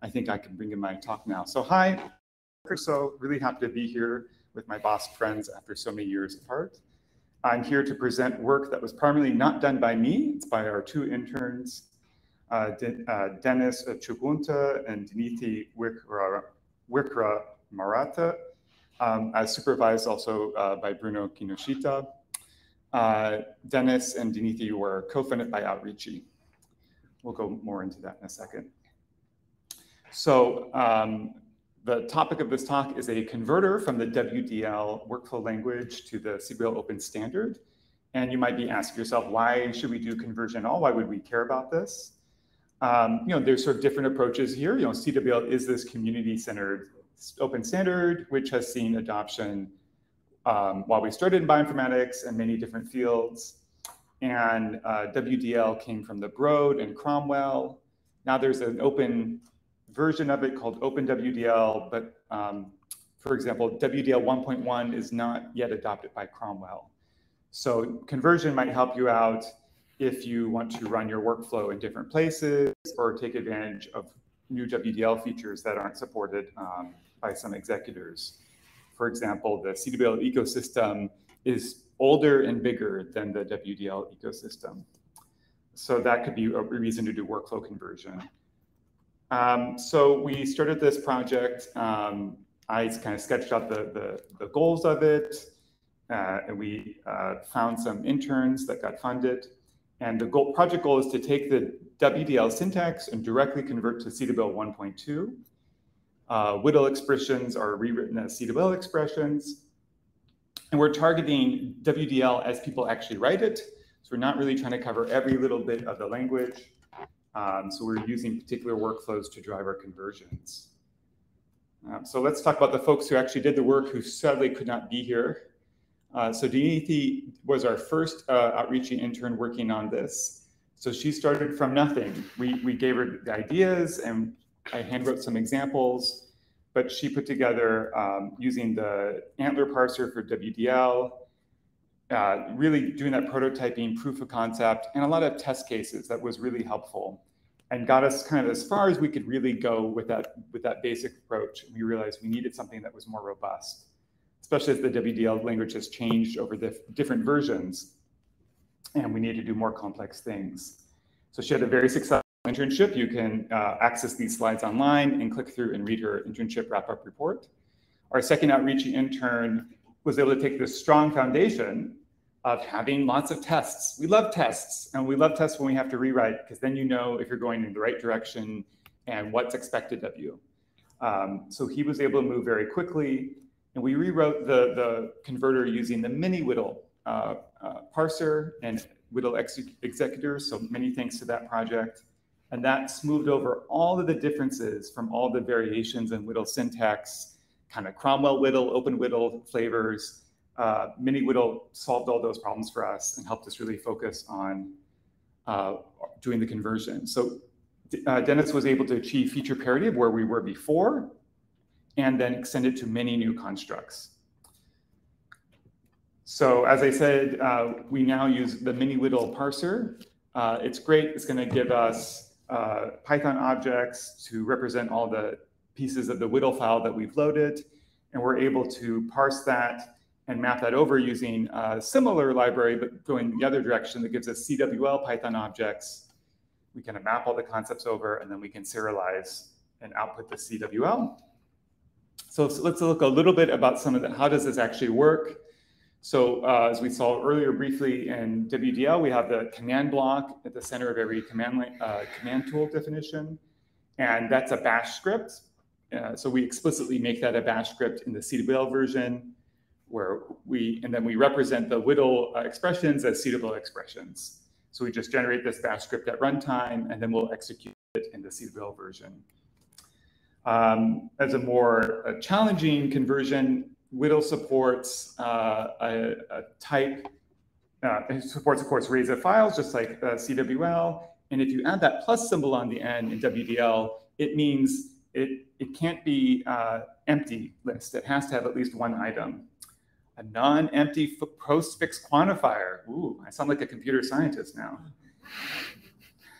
I think I can bring in my talk now. So hi, so really happy to be here with my BOSC friends after so many years apart. I'm here to present work that was primarily not done by me. It's by our two interns, uh, De uh, Dennis Chukwunta and Dinithi Wikra, Wikra Marata, um, as supervised also uh, by Bruno Kinoshita. Uh, Dennis and Dinithi were co-funded by Outreachy. We'll go more into that in a second. So um, the topic of this talk is a converter from the WDL workflow language to the CWL open standard. And you might be asking yourself, why should we do conversion at all? Why would we care about this? Um, you know, there's sort of different approaches here. You know, CWL is this community-centered open standard, which has seen adoption um, while we started in bioinformatics and many different fields. And uh, WDL came from the Broad and Cromwell. Now there's an open version of it called OpenWDL, but um, for example, WDL 1.1 is not yet adopted by Cromwell. So conversion might help you out if you want to run your workflow in different places or take advantage of new WDL features that aren't supported um, by some executors. For example, the CWL ecosystem is older and bigger than the WDL ecosystem. So that could be a reason to do workflow conversion. Um, so we started this project. Um, I kind of sketched out the, the, the goals of it, uh, and we uh, found some interns that got funded. And the goal, project goal is to take the WDL syntax and directly convert to CWL 1.2. Uh, WDL expressions are rewritten as CWL expressions. And we're targeting WDL as people actually write it. So we're not really trying to cover every little bit of the language. Um, so we're using particular workflows to drive our conversions. Um, so let's talk about the folks who actually did the work who sadly could not be here. Uh, so Dinithi was our first uh, Outreachy intern working on this. So she started from nothing. We, we gave her the ideas and I handwrote some examples, but she put together um, using the ANTLR parser for WDL, uh, really doing that prototyping, proof of concept, and a lot of test cases that was really helpful and got us kind of as far as we could really go with that with that basic approach. We realized we needed something that was more robust, especially as the WDL language has changed over the different versions, and we need to do more complex things. So she had a very successful internship. You can uh, access these slides online and click through and read her internship wrap-up report. Our second outreach intern was able to take this strong foundation of having lots of tests. We love tests, and we love tests when we have to rewrite because then you know if you're going in the right direction and what's expected of you. Um, so he was able to move very quickly, and we rewrote the, the converter using the mini WDL uh, uh, parser and WDL ex executors. So many thanks to that project. And that smoothed over all of the differences from all the variations in WDL syntax, kind of Cromwell WDL, Open WDL flavors, uh, Mini WDL solved all those problems for us and helped us really focus on uh, doing the conversion. So uh, Dennis was able to achieve feature parity of where we were before and then extend it to many new constructs. So as I said, uh, we now use the Mini WDL parser. Uh, it's great. It's going to give us uh, Python objects to represent all the pieces of the WDL file that we've loaded. And we're able to parse that and map that over using a similar library, but going the other direction that gives us CWL Python objects. We can map all the concepts over, and then we can serialize and output the CWL. So, so let's look a little bit about some of the, how does this actually work? So uh, as we saw earlier briefly in WDL, we have the command block at the center of every command, uh, command tool definition, and that's a bash script. Uh, so we explicitly make that a bash script in the CWL version where we, and then we represent the WDL uh, expressions as CWL expressions. So we just generate this bash script at runtime, and then we'll execute it in the CWL version. Um, as a more uh, challenging conversion, WDL supports uh, a, a, type, uh, it supports, of course, RESA files, just like uh, CWL. And if you add that plus symbol on the end in WDL, it means it, it can't be uh, empty list. It has to have at least one item a non-empty postfix quantifier. Ooh, I sound like a computer scientist now.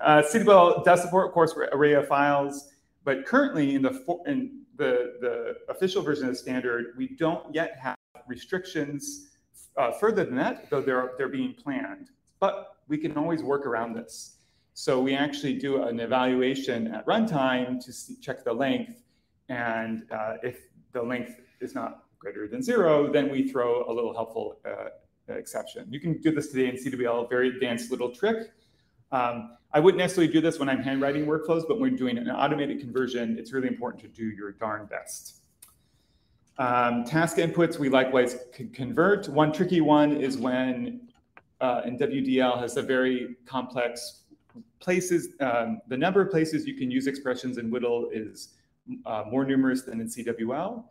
Uh, does support, of course, array of files. But currently in the, in the, the official version of the standard, we don't yet have restrictions uh, further than that, though they're, they're being planned. But we can always work around this. So we actually do an evaluation at runtime to see, check the length. And uh, if the length is not greater than zero, then we throw a little helpful uh, exception. You can do this today in CWL, very advanced little trick. Um, I wouldn't necessarily do this when I'm handwriting workflows, but when we're doing an automated conversion, it's really important to do your darn best. Um, task inputs, we likewise convert. One tricky one is when uh, in WDL has a very complex places, um, the number of places you can use expressions in WDL is uh, more numerous than in CWL.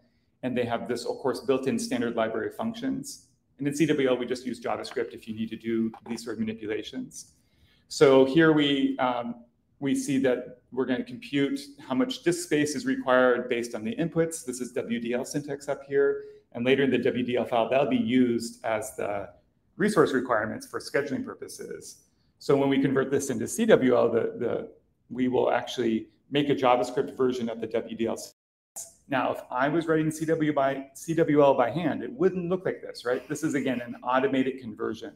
And they have this, of course, built-in standard library functions. And in CWL, we just use JavaScript if you need to do these sort of manipulations. So here we, um, we see that we're going to compute how much disk space is required based on the inputs. This is WDL syntax up here. And later in the WDL file, that'll be used as the resource requirements for scheduling purposes. So when we convert this into CWL, the, the, we will actually make a JavaScript version of the WDL. Now, if I was writing CW by, CWL by hand, it wouldn't look like this, right? This is, again, an automated conversion.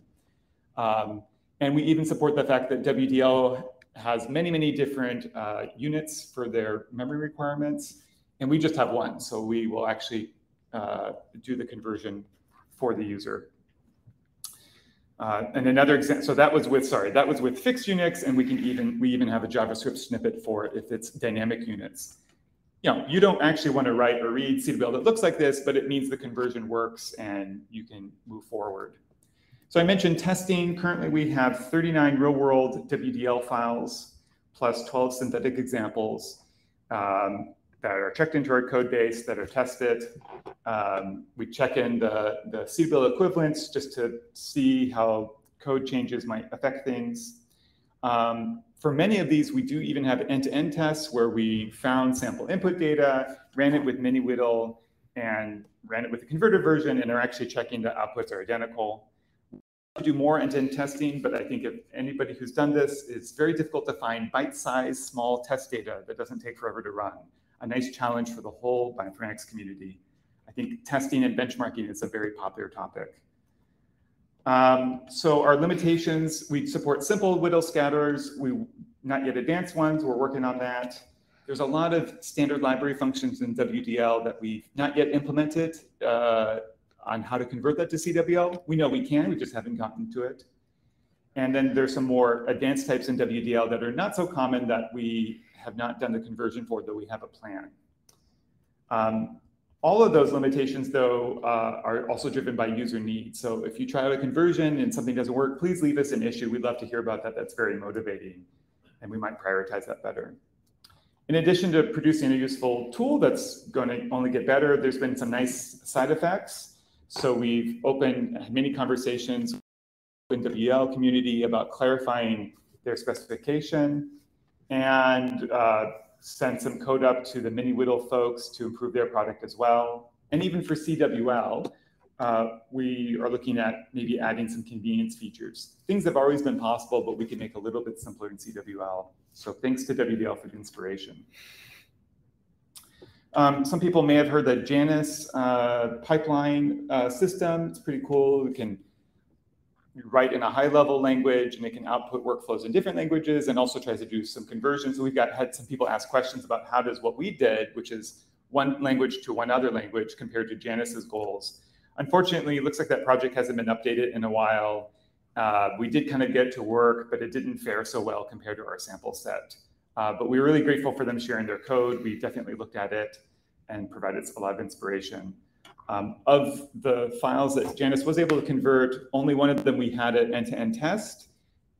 Um, and we even support the fact that WDL has many, many different uh, units for their memory requirements. And we just have one. So we will actually uh, do the conversion for the user. Uh, and another example, so that was with, sorry, that was with fixed Unix, and we can even, we even have a JavaScript snippet for it if it's dynamic units. You know, you don't actually want to write or read CWL that looks like this, but it means the conversion works and you can move forward. So I mentioned testing. Currently, we have 39 real-world WDL files plus 12 synthetic examples. Um, that are checked into our code base that are tested. Um, we check in the, the equivalents just to see how code changes might affect things. Um, for many of these, we do even have end-to-end -end tests where we found sample input data, ran it with mini-WDL, and ran it with the converted version, and are actually checking the outputs are identical. We do more end-to-end -end testing, but I think if anybody who's done this, it's very difficult to find bite-sized small test data that doesn't take forever to run a nice challenge for the whole bioinformatics community. I think testing and benchmarking is a very popular topic. Um, so our limitations, we support simple WDL scatterers. We not yet advanced ones. We're working on that. There's a lot of standard library functions in WDL that we've not yet implemented uh, on how to convert that to CWL. We know we can, we just haven't gotten to it. And then there's some more advanced types in WDL that are not so common that we have not done the conversion for, though we have a plan. Um, all of those limitations, though, uh, are also driven by user needs. So if you try out a conversion and something doesn't work, please leave us an issue. We'd love to hear about that. That's very motivating, and we might prioritize that better. In addition to producing a useful tool that's going to only get better, there's been some nice side effects. So we've opened many conversations with the WL community about clarifying their specification and uh, send some code up to the mini WDL folks to improve their product as well. And even for CWL, uh, we are looking at maybe adding some convenience features. Things have always been possible, but we can make a little bit simpler in CWL. So thanks to WDL for the inspiration. Um, some people may have heard the Janus uh, pipeline uh, system. It's pretty cool. We can you write in a high level language and it can output workflows in different languages and also tries to do some conversions. So we've got had some people ask questions about how does what we did, which is one language to one other language compared to Janus's goals. Unfortunately, it looks like that project hasn't been updated in a while. Uh, we did kind of get to work, but it didn't fare so well compared to our sample set. Uh, but we are really grateful for them sharing their code. We definitely looked at it and provided a lot of inspiration. Um, of the files that Janus was able to convert, only one of them we had an end-to-end test.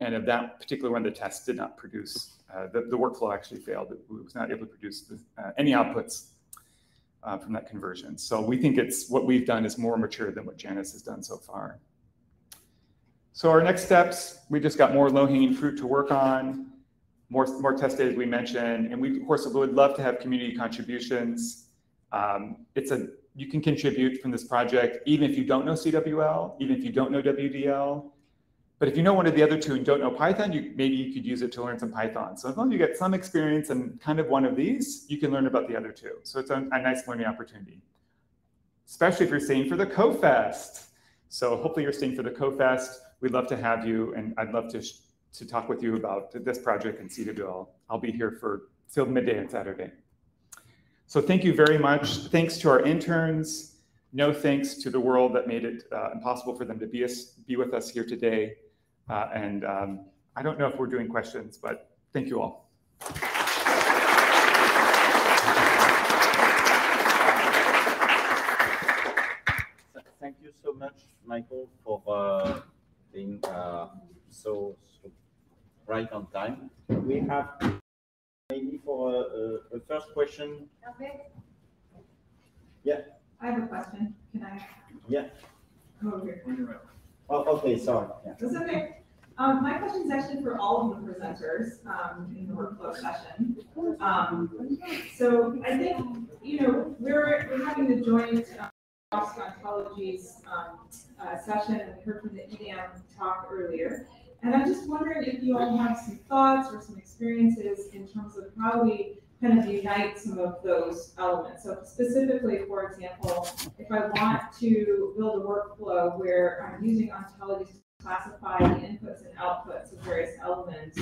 And of that particular one, the test did not produce, uh, the, the, workflow actually failed. It was not able to produce the, uh, any outputs uh, from that conversion. So we think it's what we've done is more mature than what Janus has done so far. So our next steps, we just got more low-hanging fruit to work on, more, more test data we mentioned, and we, of course, would love to have community contributions. Um, it's a you can contribute from this project, even if you don't know CWL, even if you don't know WDL. But if you know one of the other two and don't know Python, you, maybe you could use it to learn some Python. So as long as you get some experience in kind of one of these, you can learn about the other two. So it's a, a nice learning opportunity, especially if you're staying for the CoFest. So hopefully you're staying for the CoFest. We'd love to have you, and I'd love to, to talk with you about this project and CWL. I'll be here for till midday on Saturday. So thank you very much. Thanks to our interns. No thanks to the world that made it uh, impossible for them to be, us, be with us here today. Uh, and um, I don't know if we're doing questions, but thank you all. Thank you so much, Michael, for uh, being uh, so, so, right on time. We have maybe for a, a, a first question. Okay. Yeah. I have a question. Can I? Yeah. Come over here. Oh, okay, sorry. Yeah. That's okay. Um, my question is actually for all of the presenters um, in the workflow session. Um, so I think, you know, we're, we're having the joint um, ontologies um, uh, session and we heard from the EDAM talk earlier. And I'm just wondering if you all have some thoughts or some experiences in terms of how we kind of unite some of those elements. So specifically, for example, if I want to build a workflow where I'm using ontologies to classify the inputs and outputs of various elements,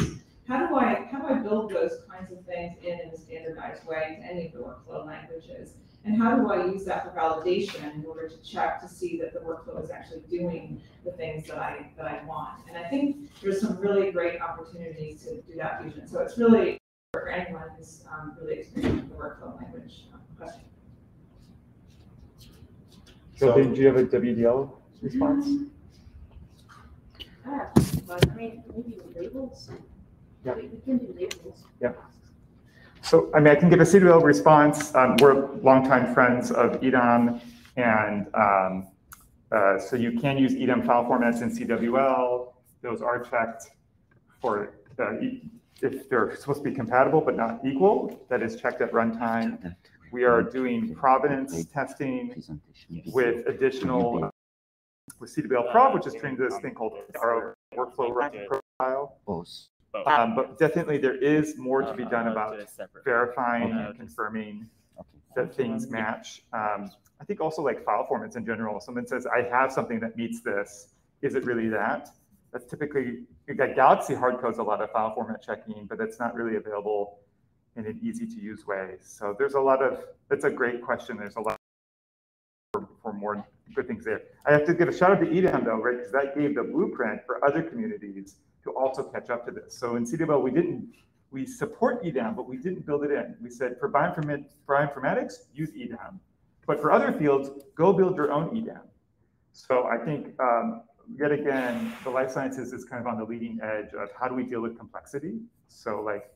how do I how do I build those kinds of things in, in a standardized way to any of the workflow languages? And how do I use that for validation in order to check to see that the workflow is actually doing the things that I that I want? And I think there's some really great opportunities to do that fusion. So it's really for anyone who's um, really experienced with the workflow language um, question. So, do you have a WDL response? I have, but I mean, maybe labels. Yeah. We we can do labels. Yeah. So, I mean, I can give a CWL response. Um, we're longtime friends of EDAM, and um, uh, so you can use EDAM file formats in CWL. Those are checked for uh, if they're supposed to be compatible but not equal. That is checked at runtime. We are doing provenance testing with additional with CWL Prov, which is trained to this thing called our workflow run profile. Um, but definitely there is more to be done about verifying and confirming that things match. Um, I think also like file formats in general. Someone says, I have something that meets this. Is it really that? That's typically, like Galaxy hardcodes a lot of file format checking, but that's not really available in an easy to use way. So there's a lot of, that's a great question. There's a lot for, for more good things there. I have to give a shout out to EDAM though, right? Because that gave the blueprint for other communities to also catch up to this. So in CWL, we didn't, we support EDAM, but we didn't build it in. We said for bioinformatics, use EDAM. But for other fields, go build your own EDAM. So I think, um, yet again, the life sciences is kind of on the leading edge of how do we deal with complexity. So like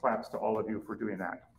claps to all of you for doing that.